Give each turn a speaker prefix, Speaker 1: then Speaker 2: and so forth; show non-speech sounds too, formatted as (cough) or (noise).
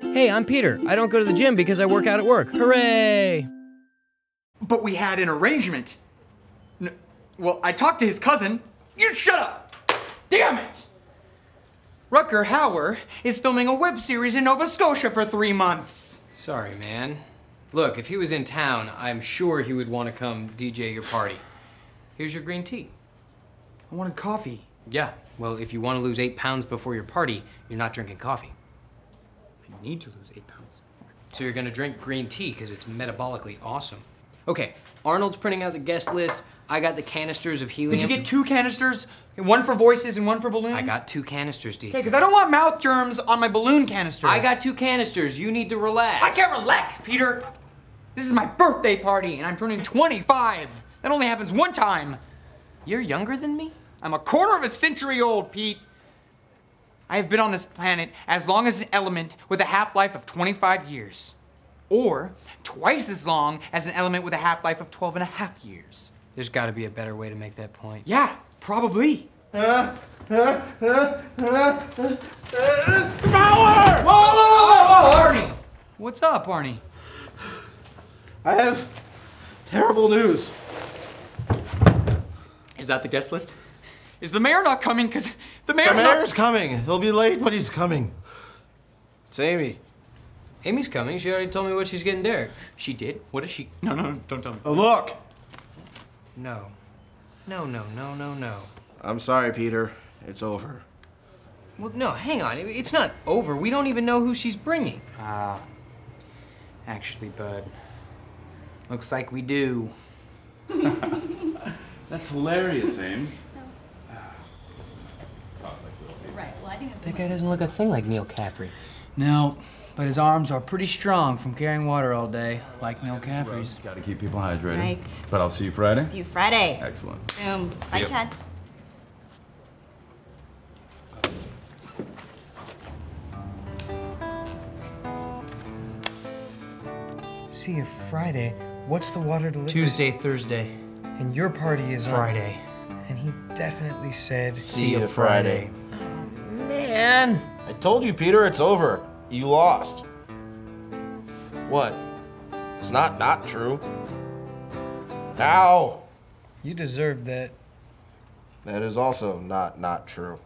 Speaker 1: Hey, I'm Peter. I don't go to the gym because I work out at work. Hooray!
Speaker 2: But we had an arrangement. N- well, I talked to his cousin. You shut up! Damn it! Rutger Hauer is filming a web series in Nova Scotia for three months.
Speaker 1: Sorry, man. Look, if he was in town, I'm sure he would want to come DJ your party. Here's your green tea.
Speaker 2: I wanted coffee.
Speaker 1: Yeah, well, if you want to lose eight pounds before your party, you're not drinking coffee.
Speaker 2: I need to lose eight pounds.
Speaker 1: So you're gonna drink green tea because it's metabolically awesome. Okay, Arnold's printing out the guest list. I got the canisters of helium.
Speaker 2: Did you get two canisters? One for voices and one for balloons?
Speaker 1: I got two canisters, DJ.
Speaker 2: Okay, because I don't want mouth germs on my balloon canister.
Speaker 1: I got two canisters. You need to relax.
Speaker 2: I can't relax, Peter. This is my birthday party, and I'm turning 25. That only happens one time.
Speaker 1: You're younger than me?
Speaker 2: I'm a quarter of a century old, Pete. I have been on this planet as long as an element with a half life of 25 years. Or twice as long as an element with a half life of 12 and a half years.
Speaker 1: There's got to be a better way to make that point.
Speaker 2: Yeah, probably.
Speaker 3: Power!
Speaker 2: Whoa, whoa, whoa, whoa, whoa, Arnie! What's up, Arnie?
Speaker 3: I have terrible news.
Speaker 2: Is that the guest list? Is the mayor not coming? Because the mayor's
Speaker 3: The
Speaker 2: not-
Speaker 3: mayor's coming. He'll be late, but he's coming. It's Amy.
Speaker 1: Amy's coming. She already told me what she's getting Derek.
Speaker 2: She did? What is she? No, no, no, don't tell me.
Speaker 3: Oh, look.
Speaker 1: No. No, no, no, no, no.
Speaker 3: I'm sorry, Peter. It's over.
Speaker 1: Well, no, hang on. It's not over. We don't even know who she's bringing.
Speaker 2: Ah. actually, bud. Looks like we do. (laughs)
Speaker 4: That's hilarious, Ames.
Speaker 5: Right, well, I think
Speaker 1: That guy doesn't look a thing like Neal Caffrey.
Speaker 2: No, but his arms are pretty strong from carrying water all day, like Neal Caffrey's.
Speaker 4: Got to keep people hydrated.
Speaker 5: Right.
Speaker 4: But I'll see you Friday.
Speaker 5: See you Friday.
Speaker 4: Excellent.
Speaker 5: Boom. Bye,
Speaker 4: ya.
Speaker 5: Chad.
Speaker 6: See you Friday. What's the water delivery?
Speaker 2: Tuesday, Thursday,
Speaker 6: And your party is on-
Speaker 2: Friday.
Speaker 6: And he definitely said.
Speaker 3: See you Friday.
Speaker 1: Man!
Speaker 3: I told you, Peter, it's over. You lost. What? It's not not true. Now,
Speaker 6: You deserved that.
Speaker 3: that is also not not true.